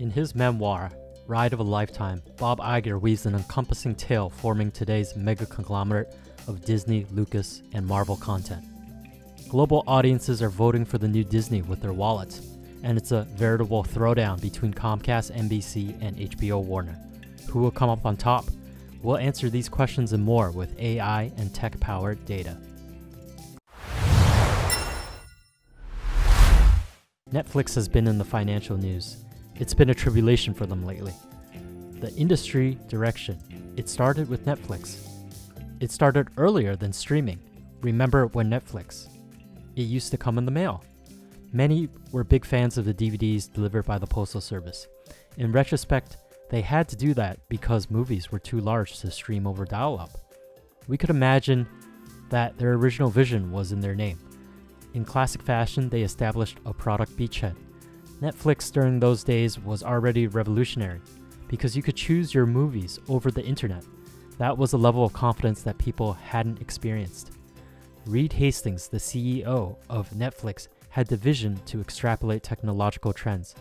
In his memoir, Ride of a Lifetime, Bob Iger weaves an encompassing tale forming today's mega conglomerate of Disney, Lucas, and Marvel content. Global audiences are voting for the new Disney with their wallets, and it's a veritable throwdown between Comcast, NBC, and HBO Warner. Who will come up on top? We'll answer these questions and more with AI and tech powered data. Netflix has been in the financial news. It's been a tribulation for them lately. The industry direction. It started with Netflix. It started earlier than streaming. Remember when Netflix? It used to come in the mail. Many were big fans of the DVDs delivered by the Postal Service. In retrospect, they had to do that because movies were too large to stream over dial up. We could imagine that their original vision was in their name. In classic fashion, they established a product beachhead. Netflix during those days was already revolutionary because you could choose your movies over the internet. That was a level of confidence that people hadn't experienced. Reed Hastings, the CEO of Netflix, had the vision to extrapolate technological trends.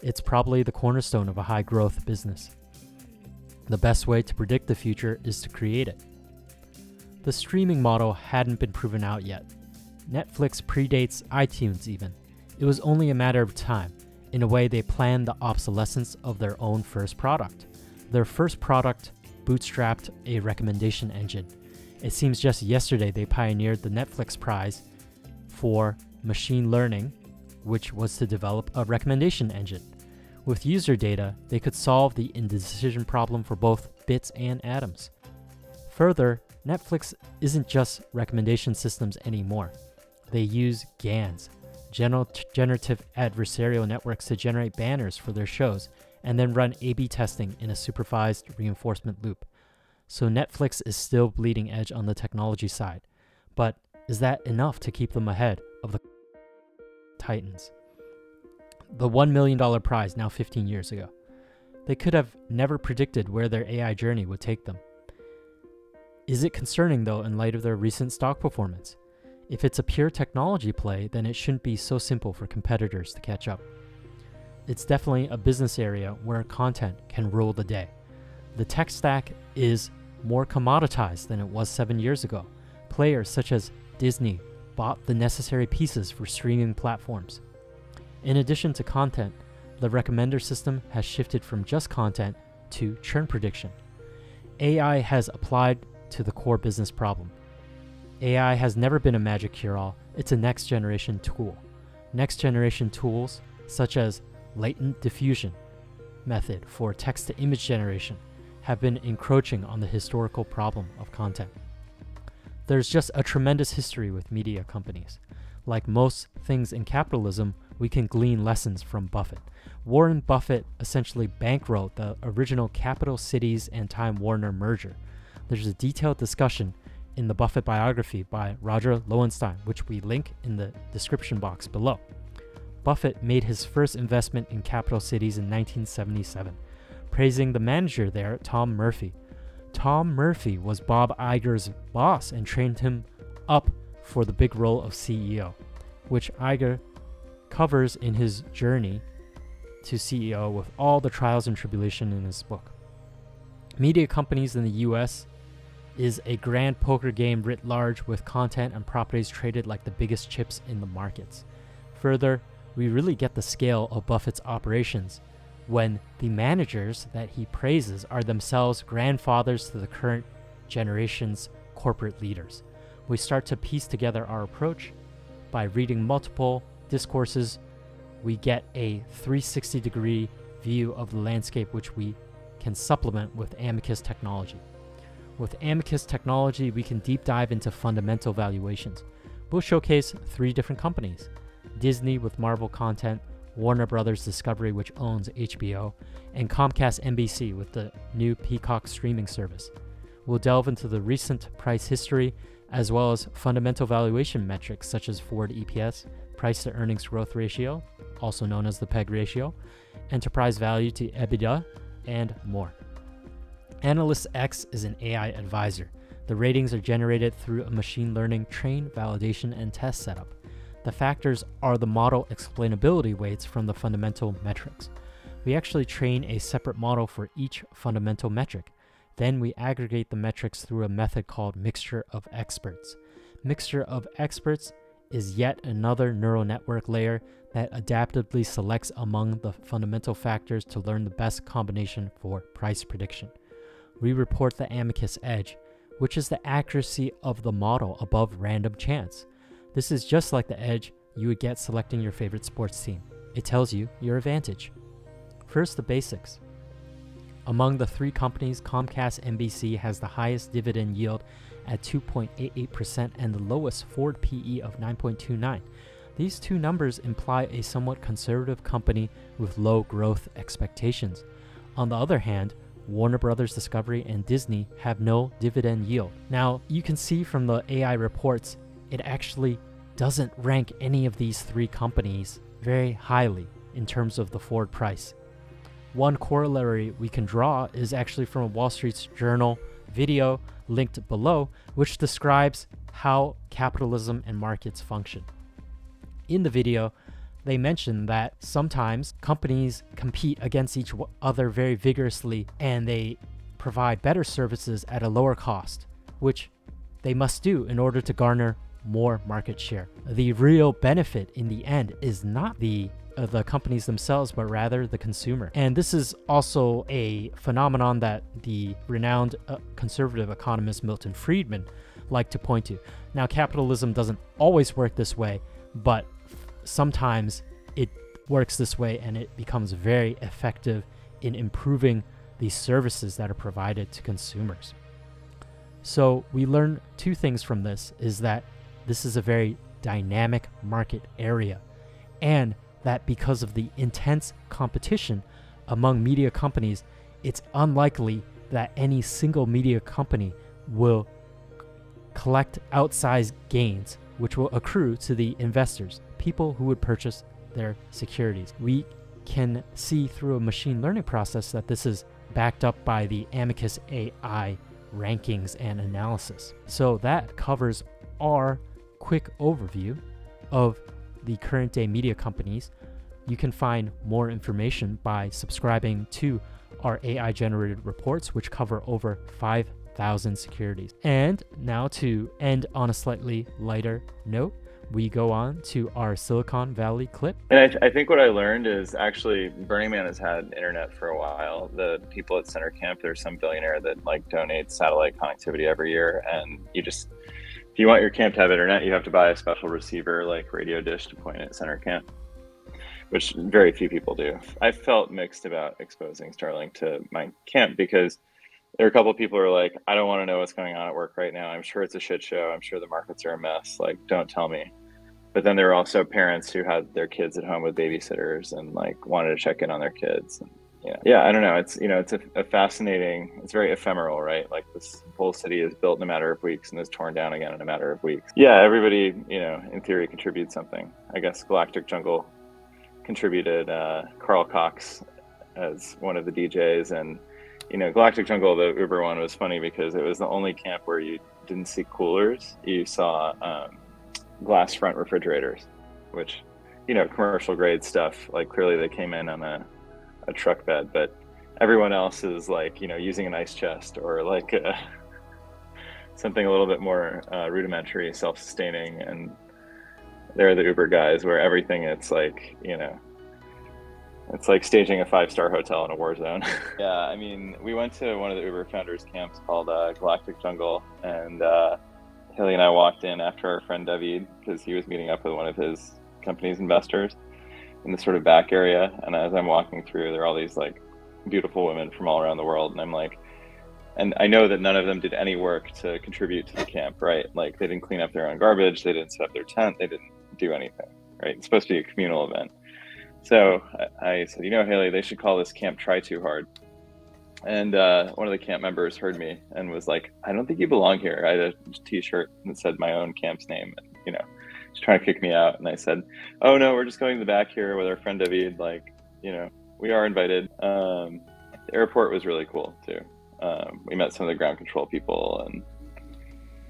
It's probably the cornerstone of a high growth business. The best way to predict the future is to create it. The streaming model hadn't been proven out yet, Netflix predates iTunes, even. It was only a matter of time. In a way, they planned the obsolescence of their own first product. Their first product bootstrapped a recommendation engine. It seems just yesterday they pioneered the Netflix Prize for machine learning, which was to develop a recommendation engine. With user data, they could solve the indecision problem for both bits and atoms. Further, Netflix isn't just recommendation systems anymore. They use GANs, generative adversarial networks, to generate banners for their shows and then run A B testing in a supervised reinforcement loop. So Netflix is still bleeding edge on the technology side. But is that enough to keep them ahead of the Titans? The $1 million prize now 15 years ago. They could have never predicted where their AI journey would take them. Is it concerning, though, in light of their recent stock performance? If it's a pure technology play, then it shouldn't be so simple for competitors to catch up. It's definitely a business area where content can rule the day. The tech stack is more commoditized than it was seven years ago. Players such as Disney bought the necessary pieces for streaming platforms. In addition to content, the recommender system has shifted from just content to churn prediction. AI has applied to the core business problem. AI has never been a magic cure all, it's a next generation tool. Next generation tools, such as latent diffusion method for text to image generation, have been encroaching on the historical problem of content. There's just a tremendous history with media companies. Like most things in capitalism, we can glean lessons from Buffett. Warren Buffett essentially bankwrote the original Capital Cities and Time Warner merger. There's a detailed discussion in the Buffett biography by Roger Lowenstein, which we link in the description box below. Buffett made his first investment in capital cities in 1977, praising the manager there, Tom Murphy. Tom Murphy was Bob Iger's boss and trained him up for the big role of CEO, which Iger covers in his journey to CEO with all the trials and tribulation in his book. Media companies in the US is a grand poker game writ large with content and properties traded like the biggest chips in the markets. Further, we really get the scale of Buffett's operations when the managers that he praises are themselves grandfathers to the current generation's corporate leaders. We start to piece together our approach by reading multiple discourses. We get a 360 degree view of the landscape, which we can supplement with Amicus technology. With Amicus technology, we can deep dive into fundamental valuations. We'll showcase three different companies Disney with Marvel content, Warner Brothers Discovery, which owns HBO, and Comcast NBC with the new Peacock streaming service. We'll delve into the recent price history as well as fundamental valuation metrics such as forward EPS, price to earnings growth ratio, also known as the PEG ratio, enterprise value to EBITDA, and more. Analyst X is an AI advisor. The ratings are generated through a machine learning train, validation, and test setup. The factors are the model explainability weights from the fundamental metrics. we actually train a separate model for each fundamental metric. Then we aggregate the metrics through a method called mixture of experts. Mixture of experts is yet another neural network layer that adaptively selects among the fundamental factors to learn the best combination for price prediction. We report the Amicus Edge, which is the accuracy of the model above random chance. This is just like the edge you would get selecting your favorite sports team. It tells you your advantage. First, the basics. Among the three companies, Comcast NBC has the highest dividend yield at 2.88% and the lowest forward PE of 9.29. These two numbers imply a somewhat conservative company with low growth expectations. On the other hand, Warner Brothers Discovery and Disney have no dividend yield. Now, you can see from the AI reports, it actually doesn't rank any of these three companies very highly in terms of the forward price. One corollary we can draw is actually from a Wall Street Journal video linked below, which describes how capitalism and markets function. In the video, they mention that sometimes companies compete against each other very vigorously and they provide better services at a lower cost, which they must do in order to garner more market share. The real benefit in the end is not the uh, the companies themselves, but rather the consumer. And this is also a phenomenon that the renowned uh, conservative economist Milton Friedman liked to point to. Now, capitalism doesn't always work this way, but sometimes it works this way and it becomes very effective in improving the services that are provided to consumers. So we learn two things from this is that this is a very dynamic market area, and that because of the intense competition among media companies, it's unlikely that any single media company will collect outsized gains, which will accrue to the investors, people who would purchase their securities. We can see through a machine learning process that this is backed up by the Amicus AI rankings and analysis. So that covers our quick overview of the current day media companies. You can find more information by subscribing to our AI generated reports, which cover over 5,000 securities. And now, to end on a slightly lighter note, we go on to our Silicon Valley clip. And I, th- I, think what I learned is actually Burning Man has had internet for a while. The people at Center Camp, there's some billionaire that like donates satellite connectivity every year, and you just if you want your camp to have internet, you have to buy a special receiver like Radio Dish to point at Center Camp, which very few people do. I felt mixed about exposing Starlink to my camp because there are a couple of people who are like, I don't want to know what's going on at work right now. I'm sure it's a shit show. I'm sure the markets are a mess. Like, don't tell me. But then there are also parents who had their kids at home with babysitters and like wanted to check in on their kids. And yeah yeah i don't know it's you know it's a, a, fascinating it's very ephemeral right like this whole city is built in a matter of weeks and is torn down again in a matter of weeks yeah everybody you know in theory contributes something i guess galactic jungle contributed uh, carl cox as one of the djs and you know galactic jungle the uber one was funny because it was the only camp where you didn't see coolers. You saw um, glass front refrigerators which you know commercial grade stuff like clearly they came in on a a truck bed, but everyone else is like you know using an ice chest or like uh, something a little bit more uh, rudimentary, self-sustaining, and they're the Uber guys where everything it's like you know it's like staging a five-star hotel in a war zone. yeah, I mean, we went to one of the Uber founders' camps called uh, Galactic Jungle, and uh, Haley and I walked in after our friend David because he was meeting up with one of his company's investors in the sort of back area. And as I'm walking through, there are all these like beautiful women from all around the world. And I'm like, and I know that none of them did any work to contribute to the camp, right? Like they didn't clean up their own garbage, they didn't set up their tent, they didn't do anything, right? It's supposed to be a communal event. So I, said, you know, Haley, they should call this camp Try Too Hard. And uh, one of the camp members heard me and was like, I don't think you belong here. I had a t shirt that said my own camp's name. And, you know, just trying to kick me out. And I said, "Oh no, we're just going to the back here with our friend David. Like, you know, we are invited." Um, the airport was really cool too. Um, we met some of the ground control people, and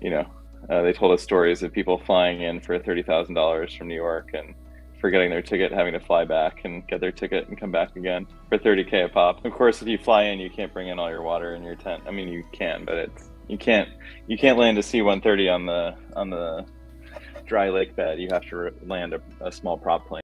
you know, uh, they told us stories of people flying in for thirty thousand dollars from New York and forgetting their ticket, having to fly back and get their ticket and come back again for 30k a pop. Of course, if you fly in, you can't bring in all your water in your tent. I mean, you can, but it's you can't you can't land a C-130 on the on the dry lake bed. You have to land a, a small prop plane.